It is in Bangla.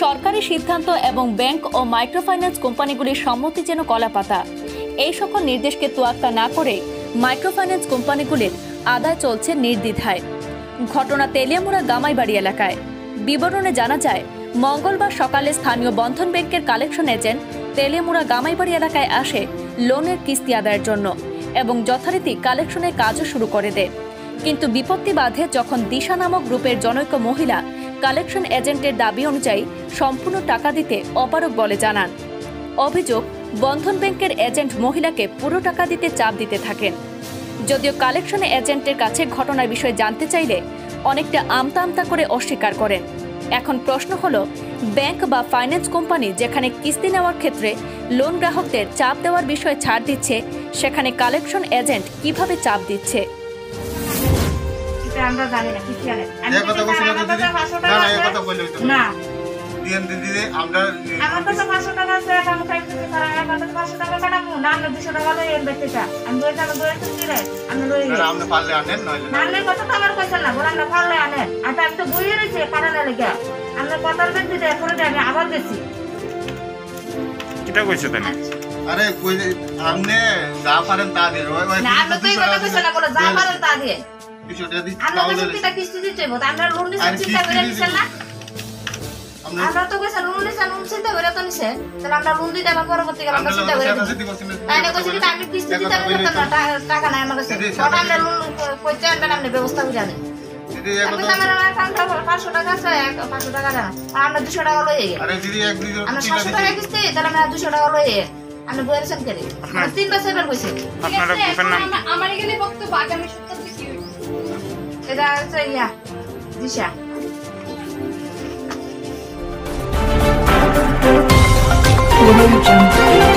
সরকারি সিদ্ধান্ত এবং ব্যাংক ও মাইক্রোফাইন্যান্স কোম্পানিগুলির সম্মতি যেন কলাপাতা। এই সকল নির্দেশকে তোয়াক্কা না করে মাইক্রোফাইন্যান্স কোম্পানিগুলির আদায় চলছে নির্দ্বিধায়। ঘটনা তেলিয়ামুড়া গামাইবাড়ি এলাকায়। বিবরণে জানা যায়, মঙ্গলবার সকালে স্থানীয় বন্ধন ব্যাংকের কালেকশন এজেন্ট তেলিয়ামুড়া গামাইবাড়ি এলাকায় আসে লোনের কিস্তি আদায়ের জন্য এবং যথারীতি কালেকশনের কাজও শুরু করে দেয়। কিন্তু বিপত্তি বাধে যখন দিশা নামক গ্রুপের জনৈক মহিলা কালেকশন এজেন্টের দাবি অনুযায়ী সম্পূর্ণ টাকা দিতে অপারক বলে জানান। অভিযোগ, বন্ধন ব্যাংকের এজেন্ট মহিলাকে পুরো টাকা দিতে চাপ দিতে থাকেন। যদিও কালেকশন এজেন্টের কাছে ঘটনার বিষয়ে জানতে চাইলে অনেকটা আমতা আমতা করে অস্বীকার করেন। এখন প্রশ্ন হলো, ব্যাংক বা ফাইন্যান্স কোম্পানি যেখানে কিস্তি নেওয়ার ক্ষেত্রে লোন গ্রাহকদের চাপ দেওয়ার বিষয়ে ছাড় দিচ্ছে, সেখানে কালেকশন এজেন্ট কীভাবে চাপ দিচ্ছে? আমরা জানি না কিছু জানি আমি এই কথা বলছি, বলছিল স্যার, আমার যদি কাছে 500 না টাকা না এই কথা হইতো না। দিন দিন দিদি আমরা আমার কাছে পাঁচশো টাকা আছে এক আমি আমার কাছে পাঁচশো টাকা কাটাবো? না আমরা দুশো টাকা লই এর বেচতে চা আমি দুই টাকা দুই টাকা দিলে আমি লই না, আপনি পারলে আনেন নইলে না। নালে কথা তো আমার পয়সা না বলে আমরা পারলে আনেন। আর আমি তো বইয়ে রয়েছে কাটানো লেগে। আমরা কথার বেশি দেয় পরে আমি আবার গেছি। কিটা কইছে তাই আরে কই আপনি যা পারেন তা দিন ওই ওই না আমরা তো কথা কইছে না বলে যা পারেন তা দিয়ে। কিছু টাকা দিন আমরা তাহলে কিস্তি দিতে হইব আমরা লোন নিতে চিন্তা করে কিস্তি না? আমরা তো কইছে লোন নিছেন লোন চিন্তা করে তো নিছেন। তাহলে আমরা লোন দিতে আবার পরবর্তীকালে আমরা আমরা চিন্তা করে কথা দিব চিন্তা করছেন তাই না কইছি কি আমি কিস্তি দিতে পারতাম না টাকা নাই আমার কাছে ওটা আমরা লোন কইতে আনবেন আপনি ব্যবস্থা করে জানেন পাঁচশো টাকা আছে পাঁচশো টাকা না। আমরা দুশো টাকা লই গে আরে দিদি এক দিদি আমরা সাতশো টাকা কিস্তি তাহলে আমরা দুশো টাকা বলেছেন তিন বছর এবার কইছে। আপনারা? আমার এখানে বক্তব্য আগামী সপ্তাহে? এটা হচ্ছে ইয়া দিশা Audio Jungle.